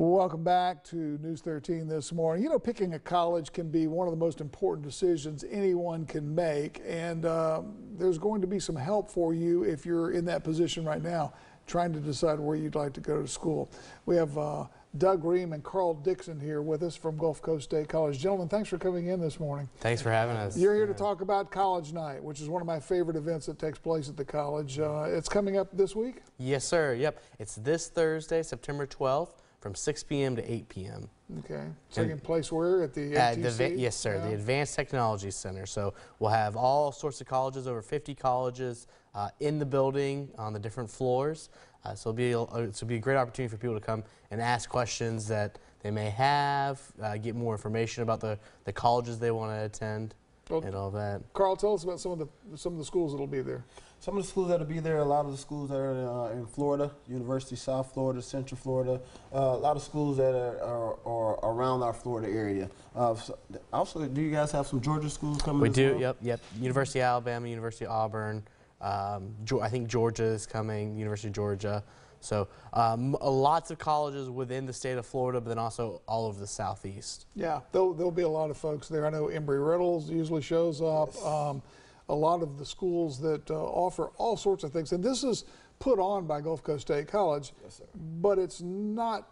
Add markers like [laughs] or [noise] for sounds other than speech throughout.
Welcome back to News 13 this morning. You know, picking a college can be one of the most important decisions anyone can make, and um, there's going to be some help for you if you're in that position right now, trying to decide where you'd like to go to school. We have uh, Doug Ream and Carl Dixon here with us from Gulf Coast State College. Gentlemen, thanks for coming in this morning. Thanks for having us. You're here to talk about College Night, which is one of my favorite events that takes place at the college. Uh, it's coming up this week? Yes, sir. Yep. It's this Thursday, September 12th from 6 p.m. to 8 p.m. Okay. Taking place where? At the At the, yes, sir. Yeah. The Advanced Technology Center. So we'll have all sorts of colleges, over 50 colleges uh, in the building on the different floors. Uh, so it'll be, a, it'll be a great opportunity for people to come and ask questions that they may have, uh, get more information about the, the colleges they want to attend, Well, and all that. Carl, tell us about some of the some of the schools that'll be there. Some of the schools that'll be there, a lot of the schools that are uh, in Florida, University of South Florida, Central Florida, uh, a lot of schools that are, are, are around our Florida area. Uh, so- also, do you guys have some Georgia schools coming We do, well? yep, yep. University of Alabama, University of Auburn. Um, I think Georgia is coming, University of Georgia. So um, uh, lots of colleges within the state of Florida, but then also all over the southeast. Yeah, there'll, there'll be a lot of folks there. I know Embry Riddles usually shows up. Yes. Um, a lot of the schools that uh, offer all sorts of things, and this is put on by Gulf Coast State College, Yes, sir. but it's not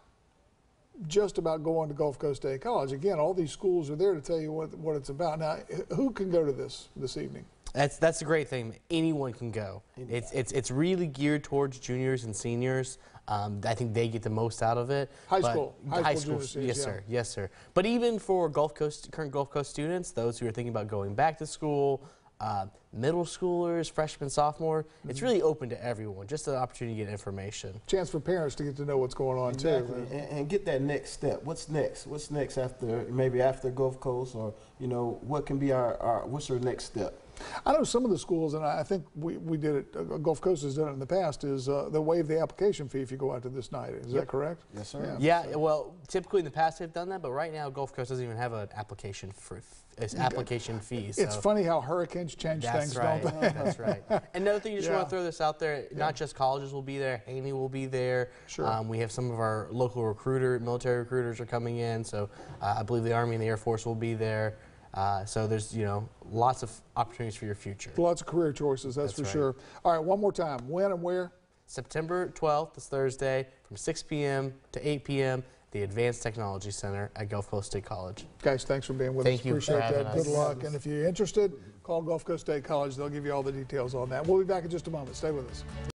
just about going to Gulf Coast State College. Again, all these schools are there to tell you what, what it's about. Now, who can go to this this evening? That's that's a great thing. Anyone can go. It's it's it's really geared towards juniors and seniors. Um, I think they get the most out of it. High But- school. High high school school. yes, seniors, sir. Yes, sir. But even for Gulf Coast current Gulf Coast students, those who are thinking about going back to school, uh, middle schoolers, freshmen, sophomore, it's Mm-hmm. really open to everyone. Just an opportunity to get information. Chance for parents to get to know what's going on Exactly, too. and, and get that next step. What's next? What's next after maybe after Gulf Coast, or you know, what can be our, our what's our next step? I know some of the schools, and I I think we, we did it, uh, Gulf Coast has done it in the past, is uh, they waive the application fee if you go out to this night. Is that correct? Yes, sir. Yeah, well, typically in the past they've done that, but right now Gulf Coast doesn't even have an application for it's application fees. It's so funny how hurricanes change That's things, right. don't they? [laughs] That's right. Another thing, you just [laughs] Yeah. want to throw this out there. Yeah. Not just colleges will be there. Haney will be there. Sure. Um, we have some of our local recruiter, military recruiters are coming in. So uh, I believe the Army and the Air Force will be there. Uh, so there's you know lots of opportunities for your future. Lots of career choices, that's, That's for right. sure. All right, one more time. When and where? September 12th, this Thursday, from 6 p.m. to 8 p.m. The Advanced Technology Center at Gulf Coast State College. Guys, thanks for being with Thank us. you Appreciate that. us. Good luck. And if you're interested, call Gulf Coast State College. They'll give you all the details on that. We'll be back in just a moment. Stay with us.